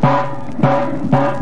Bang, bang, bang.